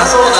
that's all